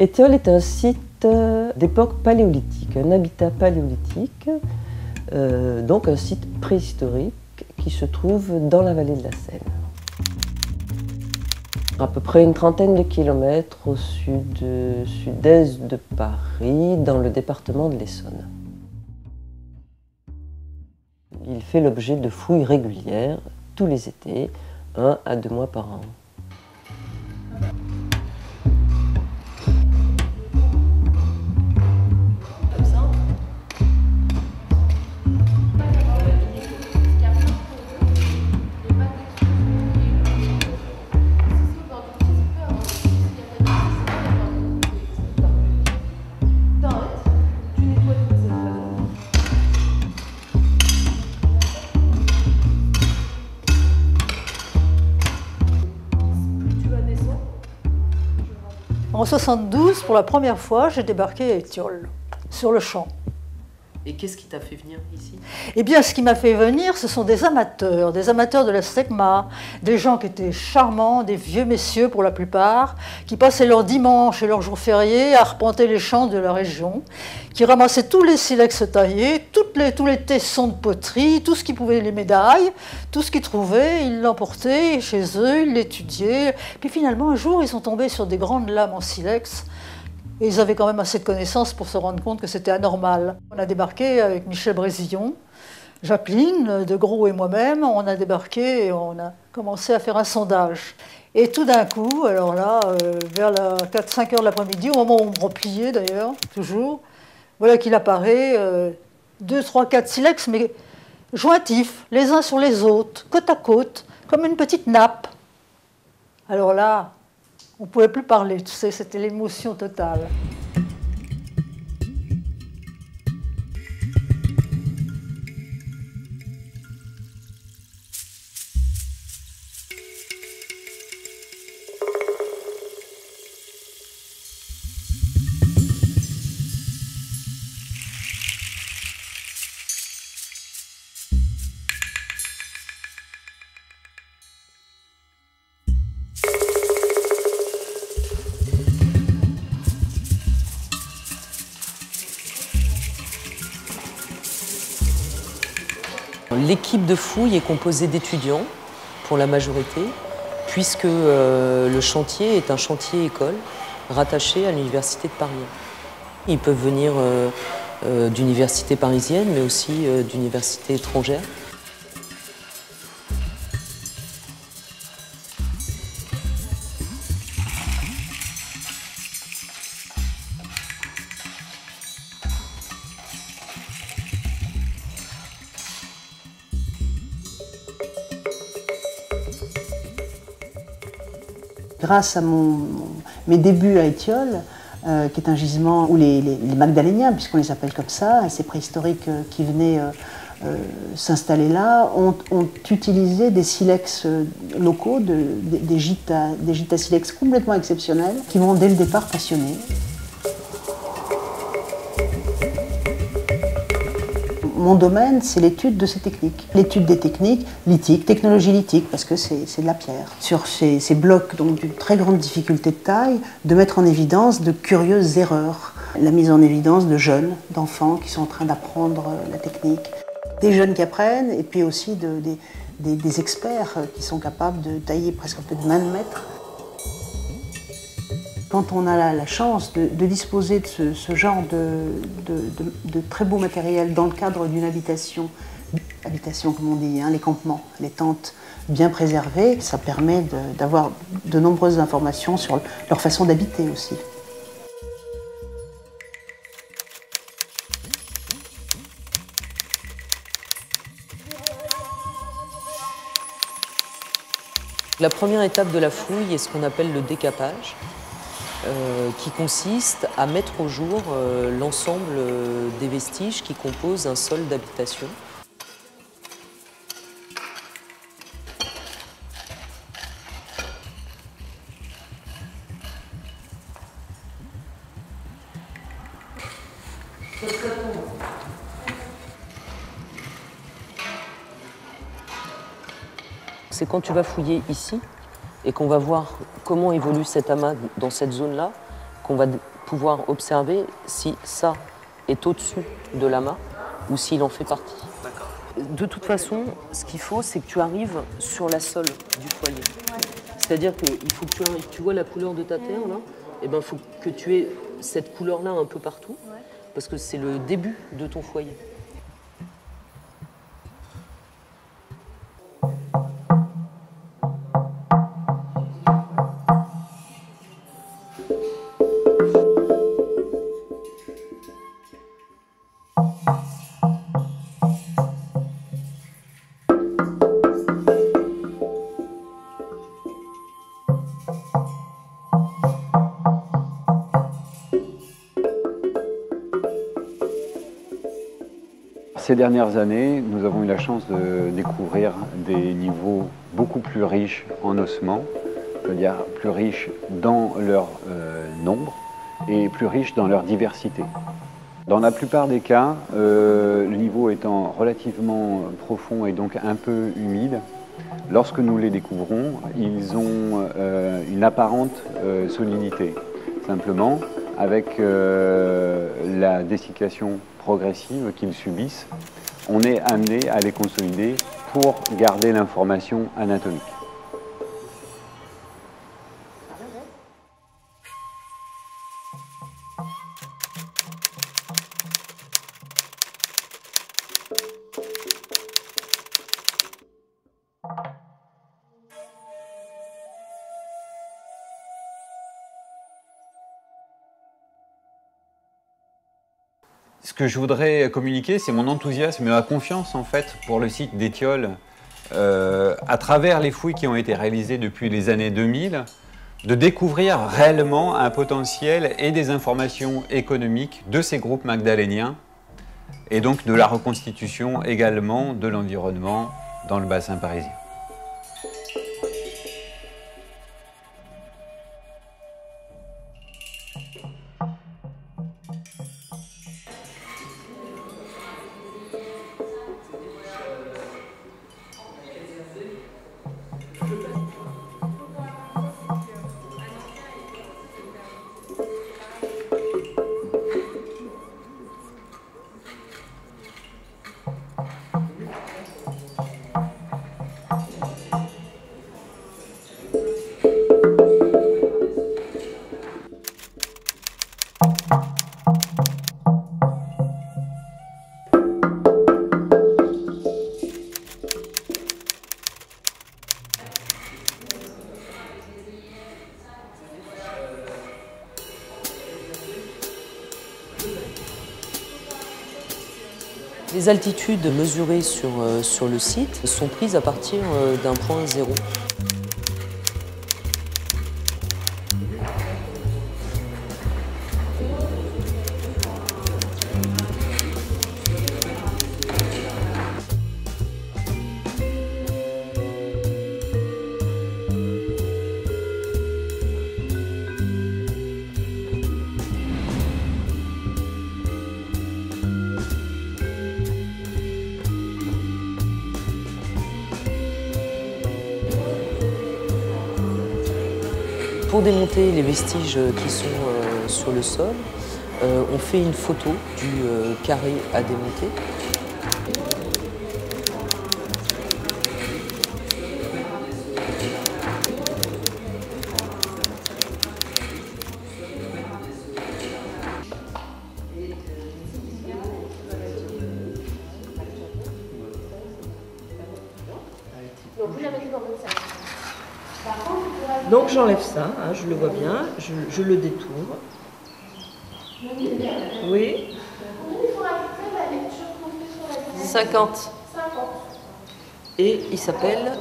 Étiole est un site euh, d'époque paléolithique, un habitat paléolithique, euh, donc un site préhistorique qui se trouve dans la vallée de la Seine. À peu près une trentaine de kilomètres au sud-est de Paris, dans le département de l'Essonne. Il fait l'objet de fouilles régulières tous les étés, un à deux mois par an. 72, pour la première fois, j'ai débarqué à Étiole, sur le champ. Et qu'est-ce qui t'a fait venir ici? Eh bien, ce qui m'a fait venir, ce sont des amateurs, des amateurs de la STECMA, des gens qui étaient charmants, des vieux messieurs pour la plupart, qui passaient leurs dimanches et leurs jours fériés à arpenter les champs de la région, qui ramassaient tous les silex taillés, toutes les, tous les tessons de poterie, tout ce qui pouvait, les médailles, tout ce qu'ils trouvaient, ils l'emportaient chez eux, ils l'étudiaient. Puis finalement, un jour, ils sont tombés sur des grandes lames en silex et ils avaient quand même assez de connaissances pour se rendre compte que c'était anormal. On a débarqué avec Michel Brésillon, Jacqueline, De Gros et moi-même. On a débarqué et on a commencé à faire un sondage. Et tout d'un coup, alors là, euh, vers 4-5 heures de l'après-midi, au moment où on me repliait d'ailleurs, toujours, voilà qu'il apparaît 2, 3, 4 silex, mais jointifs, les uns sur les autres, côte à côte, comme une petite nappe. Alors là, on ne pouvait plus parler, tu sais, c'était l'émotion totale. L'équipe de fouilles est composée d'étudiants, pour la majorité, puisque euh, le chantier est un chantier école rattaché à l'Université de Paris. Ils peuvent venir euh, euh, d'universités parisiennes, mais aussi d'universités étrangères. Grâce à mes débuts à Étiole, euh, qui est un gisement où les, Magdaléniens, puisqu'on les appelle comme ça, ces préhistoriques euh, qui venaient euh, s'installer là, ont, utilisé des silex locaux, des, gîtes des gîtes à silex complètement exceptionnels, qui m'ont dès le départ passionné. Mon domaine, c'est l'étude de ces techniques. L'étude des techniques lithiques, technologie lithique, parce que c'est de la pierre. Sur ces, blocs donc d'une très grande difficulté de taille, de mettre en évidence de curieuses erreurs. La mise en évidence de jeunes, d'enfants qui sont en train d'apprendre euh, la technique. Des jeunes qui apprennent, et puis aussi des, experts qui sont capables de tailler presque un peu de main de maître. Quand on a la, chance de, disposer de ce, genre de, très beau matériel dans le cadre d'une habitation, habitation comme on dit, hein, les campements, les tentes bien préservées, ça permet d'avoir de, nombreuses informations sur leur façon d'habiter aussi. La première étape de la fouille est ce qu'on appelle le décapage. Euh, qui consiste à mettre au jour euh, l'ensemble euh, des vestiges qui composent un sol d'habitation. C'est quand tu vas fouiller ici et qu'on va voir comment évolue cet amas dans cette zone-là, qu'on va pouvoir observer si ça est au-dessus de l'amas ou s'il en fait partie. De toute façon, ce qu'il faut, c'est que tu arrives sur la sole du foyer. C'est-à-dire qu'il faut que tu arrives, tu vois la couleur de ta terre là Et ben, il faut que tu aies cette couleur-là un peu partout, parce que c'est le début de ton foyer. Ces dernières années, nous avons eu la chance de découvrir des niveaux beaucoup plus riches en ossements, c'est-à-dire plus riches dans leur euh, nombre et plus riches dans leur diversité. Dans la plupart des cas, euh, le niveau étant relativement profond et donc un peu humide, lorsque nous les découvrons, ils ont euh, une apparente solidité. Simplement, avec la dessiccation progressive qu'ils subissent, on est amené à les consolider pour garder l'information anatomique. Que je voudrais communiquer, c'est mon enthousiasme et ma confiance en fait pour le site d'Étiole euh, à travers les fouilles qui ont été réalisées depuis les années 2000, de découvrir réellement un potentiel et des informations économiques de ces groupes magdaléniens et donc de la reconstitution également de l'environnement dans le bassin parisien. Les altitudes mesurées sur, euh, sur le site sont prises à partir euh, d'un point zéro. Pour démonter les vestiges qui sont euh, sur le sol, euh, on fait une photo du euh, carré à démonter. Je le vois bien, je, je le détourne. Oui. 50. Et il s'appelle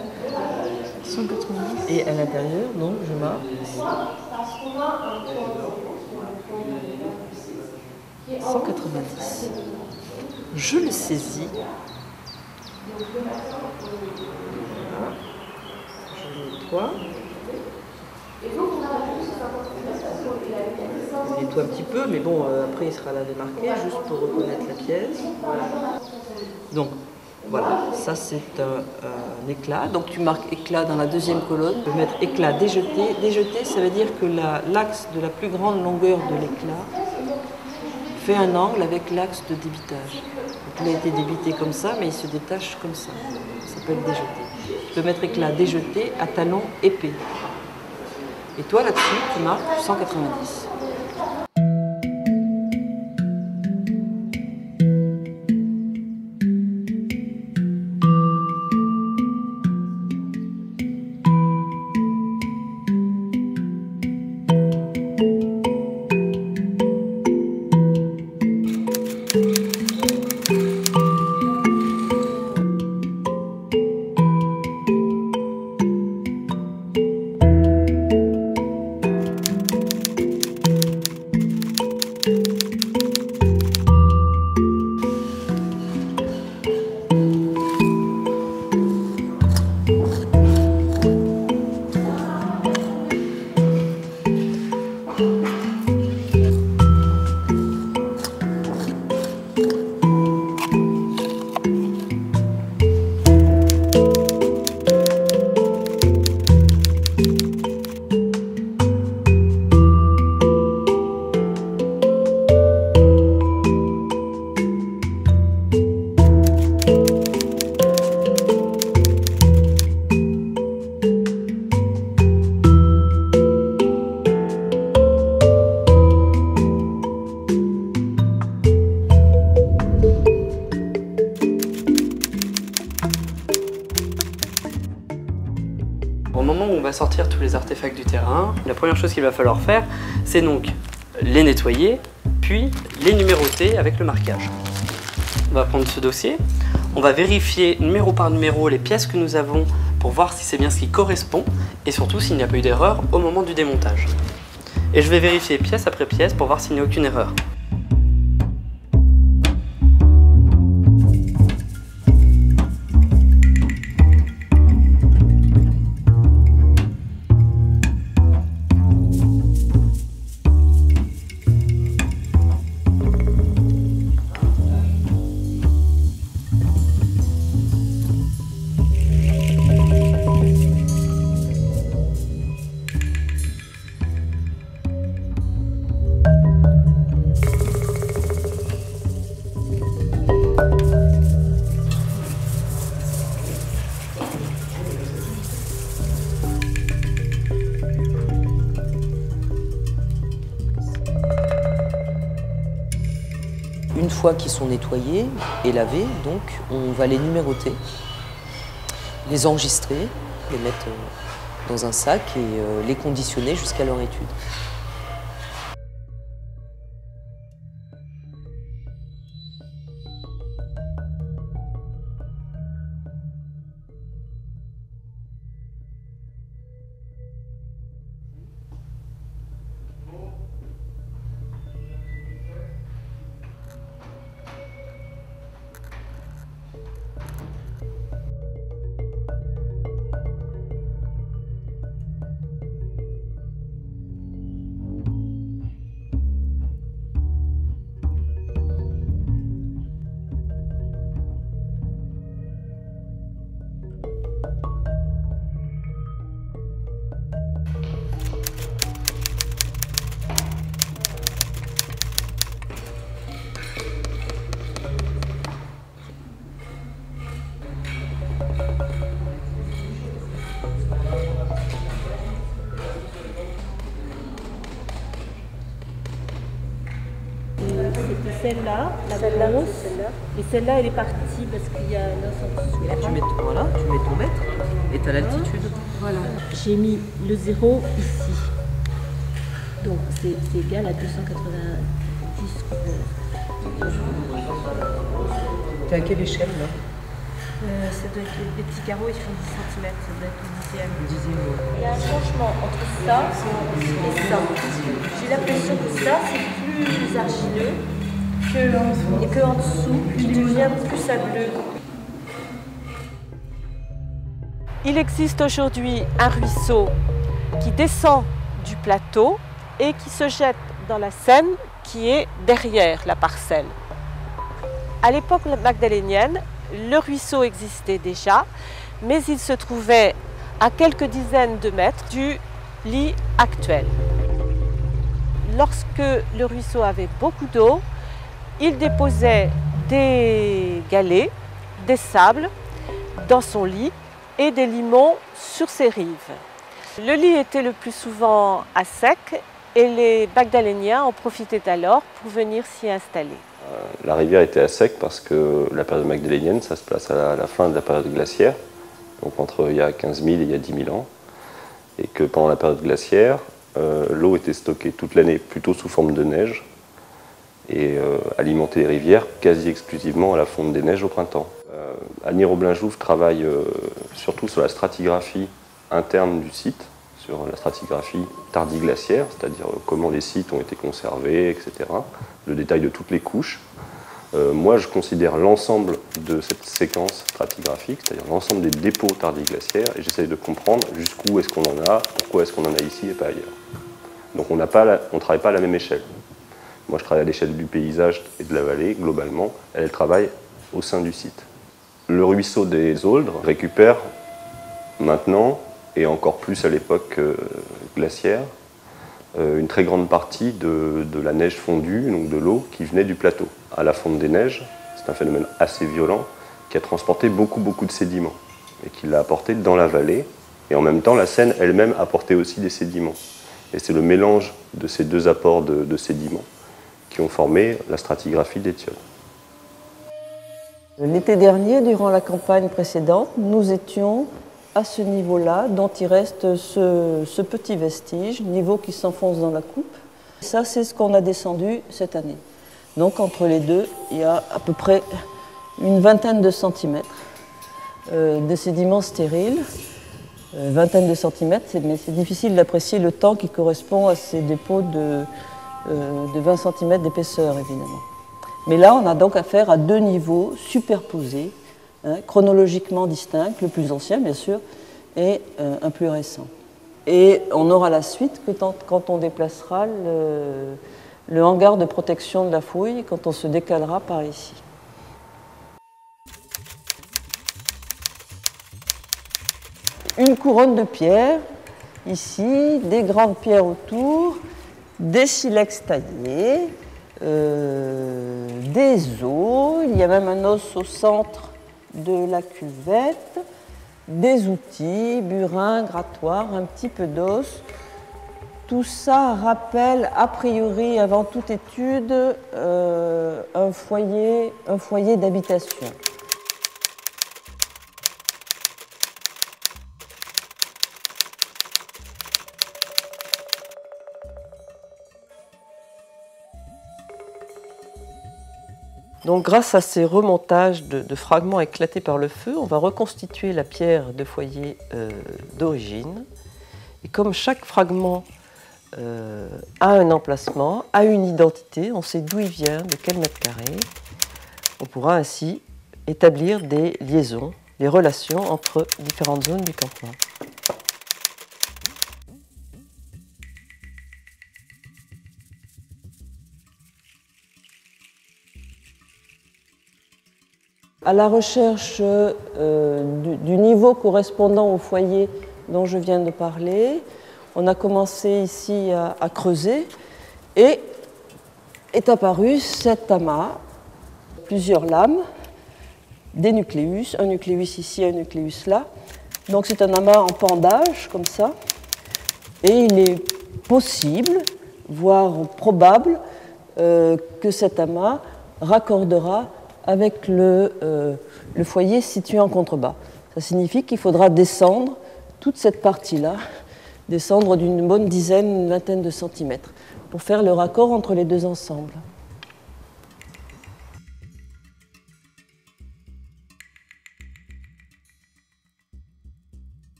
190. Et à l'intérieur, donc je marque 190. Je le saisis. Je le nettoie. Je nettoie un petit peu, mais bon, euh, après il sera là démarqué, juste pour reconnaître la pièce. Donc, Voilà, ça c'est un, un éclat. Donc tu marques éclat dans la deuxième colonne. Tu peux mettre éclat déjeté. Déjeté, ça veut dire que la- l'axe de la plus grande longueur de l'éclat fait un angle avec l'axe de débitage. Donc, il a été débité comme ça, mais il se détache comme ça. Ça s'appelle déjeté. Tu peux mettre éclat déjeté à talon épais. Et toi là-dessus, tu marques 190. Va falloir faire, c'est donc les nettoyer, puis les numéroter avec le marquage. On va prendre ce dossier, on va vérifier numéro par numéro les pièces que nous avons pour voir si c'est bien ce qui correspond et surtout s'il n'y a pas eu d'erreur au moment du démontage. Et je vais vérifier pièce après pièce pour voir s'il n'y a aucune erreur. Fois qu'ils sont nettoyés et lavés, on va les numéroter, les enregistrer, les mettre euh, dans un sac et euh, les conditionner jusqu'à leur étude. Celle-là, la grosse. Et celle-là, elle est partie parce qu'il y a un. Et là, tu mets, voilà, tu mets ton mètre et tu as l'altitude. Voilà. J'ai mis le zéro ici. Donc c'est c'est égal à 290 couleurs. T'es à quelle échelle là? Euh, ça doit être les petits carreaux, ils font 10 cm, ça doit être le dixième. Dixième, ouais. Il y a un changement entre ça et ça. J'ai l'impression que ça, c'est plus argileux et que en dessous, plus sableux. Il existe aujourd'hui un ruisseau qui descend du plateau et qui se jette dans la Seine qui est derrière la parcelle. À l'époque magdalénienne, le ruisseau existait déjà, mais il se trouvait à quelques dizaines de mètres du lit actuel. Lorsque le ruisseau avait beaucoup d'eau, il déposait des galets, des sables dans son lit et des limons sur ses rives. Le lit était le plus souvent à sec et les Bagdaléniens en profitaient alors pour venir s'y installer. Euh, la rivière était à sec parce que la période magdalénienne, ça se place à la, fin de la période glaciaire, donc entre il y a 15 000 et il y a 10 000 ans, et que pendant la période glaciaire, euh, l'eau était stockée toute l'année plutôt sous forme de neige et euh, alimentait les rivières quasi exclusivement à la fonte des neiges au printemps. Annie Roblin-Jouve travaille surtout sur la stratigraphie interne du site, sur la stratigraphie tardiglaciaire, c'est-à-dire comment les sites ont été conservés, etc. Le détail de toutes les couches. Euh, moi, je considère l'ensemble de cette séquence stratigraphique, c'est-à-dire l'ensemble des dépôts tardiglaciaires, et j'essaye de comprendre jusqu'où est-ce qu'on en a, pourquoi est-ce qu'on en a ici et pas ailleurs. Donc on ne travaille pas à la même échelle. Moi, je travaille à l'échelle du paysage et de la vallée, globalement. Elle, travaille au sein du site. Le ruisseau des Auldres récupère maintenant et encore plus à l'époque euh, glaciaire, euh, une très grande partie de, la neige fondue, donc de l'eau qui venait du plateau. À la fonte des neiges, c'est un phénomène assez violent qui a transporté beaucoup beaucoup de sédiments et qui l'a apporté dans la vallée. Et en même temps, la Seine elle-même apportait aussi des sédiments. Et c'est le mélange de ces deux apports de sédiments formé la stratigraphie d'Étiole. L'été dernier, durant la campagne précédente, nous étions à ce niveau-là, dont il reste ce, petit vestige, niveau qui s'enfonce dans la coupe. Ça, c'est ce qu'on a descendu cette année. Donc entre les deux, il y a à peu près une vingtaine de centimètres euh, de sédiments stériles. Euh, vingtaine de centimètres, mais c'est difficile d'apprécier le temps qui correspond à ces dépôts de, 20 euh, cm d'épaisseur, évidemment. Mais là, on a donc affaire à deux niveaux superposés Hein, chronologiquement distincts, le plus ancien bien sûr, et euh, un plus récent. Et on aura la suite quand on déplacera le, hangar de protection de la fouille, quand on se décalera par ici. Une couronne de pierres, ici, des grandes pierres autour, des silex taillés, euh, des os, il y a même un os au centre de la cuvette, des outils, burin, grattoir, un petit peu d'os. Tout ça rappelle a priori, avant toute étude, euh, un foyer, un foyer d'habitation. Donc grâce à ces remontages de, fragments éclatés par le feu, on va reconstituer la pierre de foyer euh, d'origine. Et comme chaque fragment euh, a un emplacement, a une identité, on sait d'où il vient, de quel mètre carré, on pourra ainsi établir des liaisons, des relations entre différentes zones du campement. À la recherche euh, du, niveau correspondant au foyer dont je viens de parler. On a commencé ici à, creuser et est apparu cet amas, plusieurs lames, des nucléus, un nucléus ici, un nucléus là. Donc c'est un amas en pendage comme ça. Et il est possible, voire probable, euh, que cet amas raccordera avec euh, le, foyer situé en contrebas. Ça signifie qu'il faudra descendre toute cette partie-là, descendre d'une bonne dizaine, une vingtaine de centimètres, pour faire le raccord entre les deux ensembles.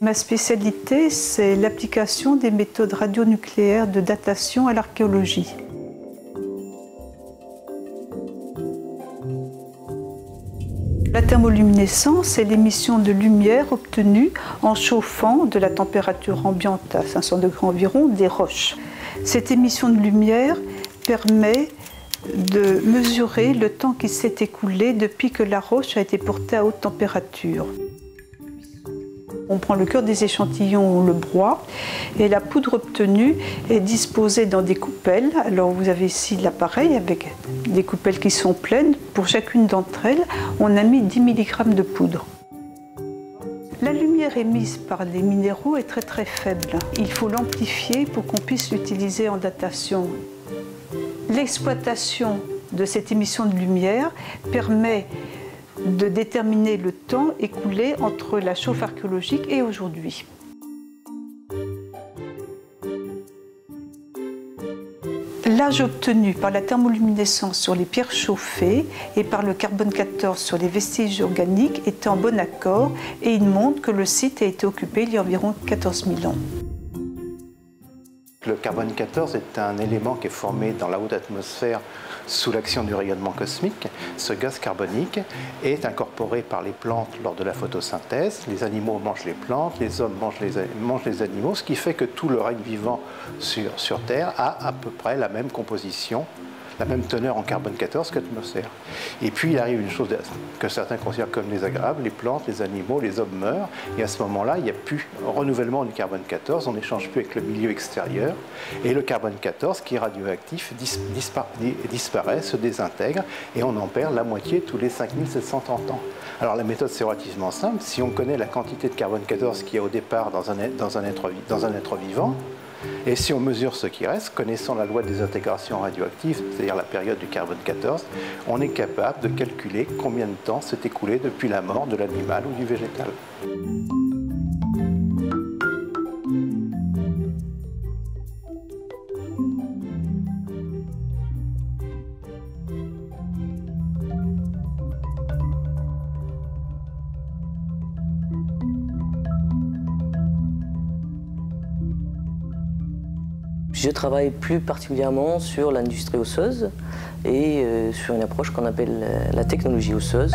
Ma spécialité, c'est l'application des méthodes radionucléaires de datation à l'archéologie. La thermoluminescence est l'émission de lumière obtenue en chauffant de la température ambiante à 500 degrés environ des roches. Cette émission de lumière permet de mesurer le temps qui s'est écoulé depuis que la roche a été portée à haute température. On prend le cœur des échantillons, on le broie et la poudre obtenue est disposée dans des coupelles. Alors vous avez ici l'appareil avec des coupelles qui sont pleines. Pour chacune d'entre elles, on a mis 10 mg de poudre. La lumière émise par les minéraux est très très faible. Il faut l'amplifier pour qu'on puisse l'utiliser en datation. L'exploitation de cette émission de lumière permet de déterminer le temps écoulé entre la chauffe archéologique et aujourd'hui. L'âge obtenu par la thermoluminescence sur les pierres chauffées et par le carbone 14 sur les vestiges organiques était en bon accord et il montre que le site a été occupé il y a environ 14 000 ans. Le carbone 14 est un élément qui est formé dans la haute atmosphère sous l'action du rayonnement cosmique. Ce gaz carbonique est incorporé par les plantes lors de la photosynthèse. Les animaux mangent les plantes, les hommes mangent les, animaux, ce qui fait que tout le règne vivant sur Terre a à peu près la même composition la même teneur en carbone 14 qu'atmosphère. Et puis il arrive une chose que certains considèrent comme désagréable, les plantes, les animaux, les hommes meurent, et à ce moment-là, il n'y a plus renouvellement du carbone 14, on n'échange plus avec le milieu extérieur, et le carbone 14, qui est radioactif, disparaît, se désintègre, et on en perd la moitié tous les 5730 ans. Alors la méthode c'est relativement simple, si on connaît la quantité de carbone 14 qu'il y a au départ dans un être vivant, et si on mesure ce qui reste, connaissant la loi des intégrations radioactives, c'est-à-dire la période du carbone 14, on est capable de calculer combien de temps s'est écoulé depuis la mort de l'animal ou du végétal. Je travaille plus particulièrement sur l'industrie osseuse et euh, sur une approche qu'on appelle la technologie osseuse.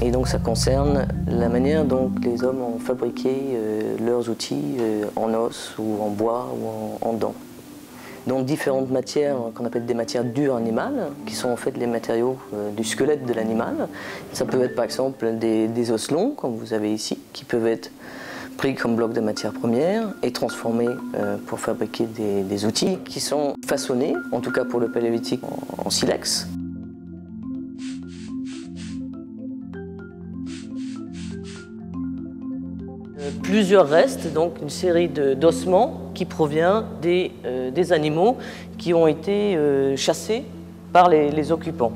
Et donc ça concerne la manière dont les hommes ont fabriqué euh, leurs outils euh, en os ou en bois ou en, dents. Donc différentes matières qu'on appelle des matières dures animales, qui sont en fait les matériaux du squelette de l'animal. Ça peut être par exemple des, des os longs, comme vous avez ici, qui peuvent être pris comme bloc de matière première et transformé euh, pour fabriquer des, outils qui sont façonnés, en tout cas pour le paléolithique, en, silex. Euh, plusieurs restes, donc une série d'ossements qui provient des, euh, des, animaux qui ont été chassés par les occupants.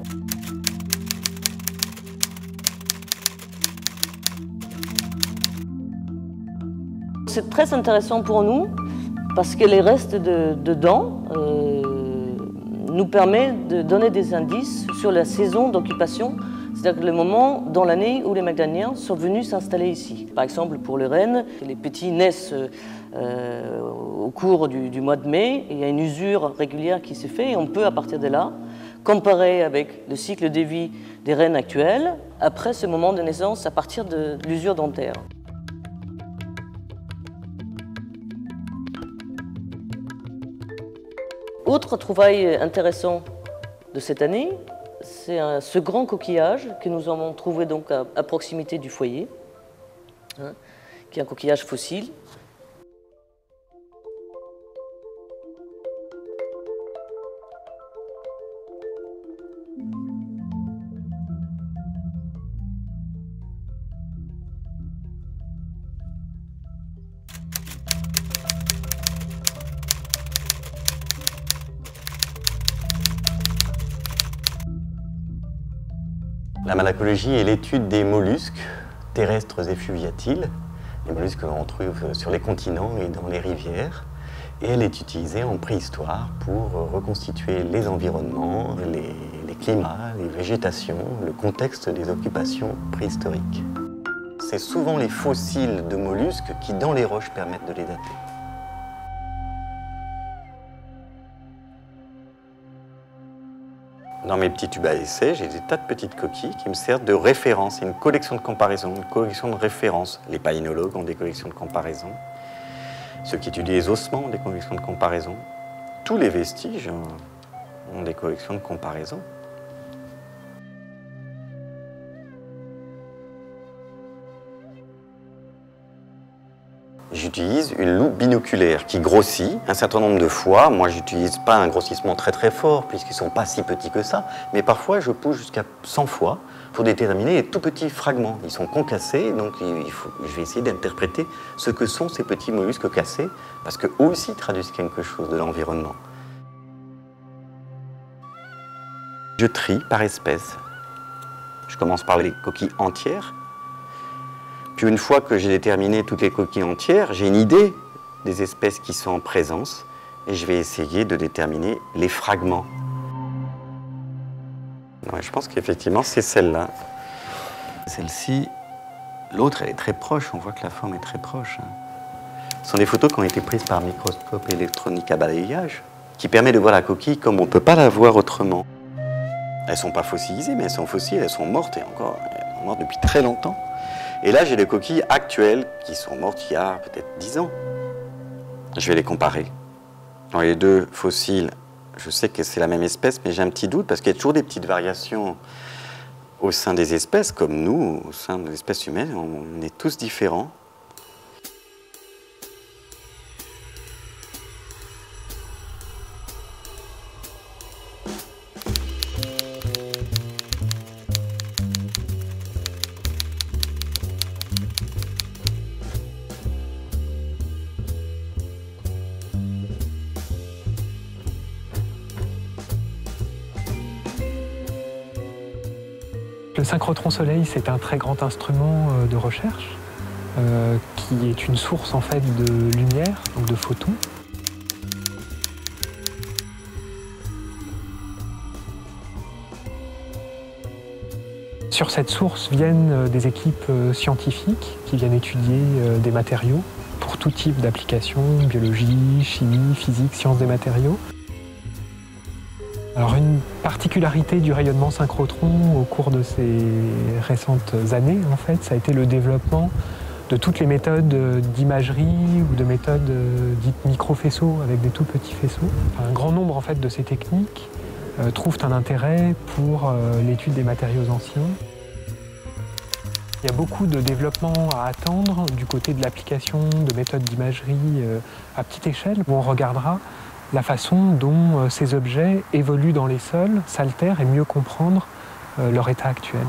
C'est très intéressant pour nous parce que les restes de, dents euh, nous permettent de donner des indices sur la saison d'occupation, c'est-à-dire le moment dans l'année où les Magdaniens sont venus s'installer ici. Par exemple, pour les rennes, les petits naissent euh, au cours du, mois de mai, il y a une usure régulière qui se fait et on peut à partir de là comparer avec le cycle de vie des rennes actuelles après ce moment de naissance à partir de l'usure dentaire. Autre trouvaille intéressant de cette année, c'est ce grand coquillage que nous avons trouvé à, proximité du foyer, hein, qui est un coquillage fossile La malacologie est l'étude des mollusques terrestres et fluviatiles, les mollusques que l'on trouve sur les continents et dans les rivières. Et elle est utilisée en préhistoire pour reconstituer les environnements, les, les climats, les végétations, le contexte des occupations préhistoriques. C'est souvent les fossiles de mollusques qui, dans les roches, permettent de les dater. Dans mes petits tubes à essai, j'ai des tas de petites coquilles qui me servent de référence. Une collection de comparaison, une collection de références. Les païnologues ont des collections de comparaison. Ceux qui étudient les ossements ont des collections de comparaison. Tous les vestiges ont des collections de comparaison. J'utilise une loupe binoculaire qui grossit un certain nombre de fois. Moi, j'utilise pas un grossissement très très fort puisqu'ils sont pas si petits que ça, mais parfois je pousse jusqu'à 100 fois pour déterminer les tout petits fragments. Ils sont concassés, donc je vais essayer d'interpréter ce que sont ces petits mollusques cassés parce qu'eux aussi traduisent quelque chose de l'environnement. Je trie par espèce. Je commence par les coquilles entières puis une fois que j'ai déterminé toutes les coquilles entières, j'ai une idée des espèces qui sont en présence et je vais essayer de déterminer les fragments. je pense qu'effectivement c'est celle-là. Celle-ci, l'autre elle est très proche, on voit que la forme est très proche. Hein. Ce sont des photos qui ont été prises par microscope électronique à balayage, qui permet de voir la coquille comme on ne peut pas la voir autrement. Elles ne sont pas fossilisées, mais elles sont fossiles, elles sont mortes et encore, elles sont mortes depuis très longtemps. Et là, j'ai des coquilles actuelles qui sont mortes il y a peut-être 10 ans. Je vais les comparer. Dans les deux fossiles, je sais que c'est la même espèce, mais j'ai un petit doute parce qu'il y a toujours des petites variations au sein des espèces, comme nous, au sein de l'espèce humaine, on est tous différents. Le synchrotron soleil, c'est un très grand instrument euh, de recherche euh, qui est une source en fait de lumière, donc de photons. Sur cette source viennent euh, des équipes scientifiques qui viennent étudier des matériaux pour tout type d'applications, biologie, chimie, physique, sciences des matériaux. Une particularité du rayonnement synchrotron au cours de ces récentes années, en fait, ça a été le développement de toutes les méthodes d'imagerie ou de méthodes dites micro-faisceaux avec des tout petits faisceaux. Un grand nombre en fait, de ces techniques euh, trouvent un intérêt pour euh, l'étude des matériaux anciens. Il y a beaucoup de développement à attendre du côté de l'application de méthodes d'imagerie euh, à petite échelle où on regardera la façon dont euh, ces objets évoluent dans les sols, s'altèrent et mieux comprendre euh, leur état actuel.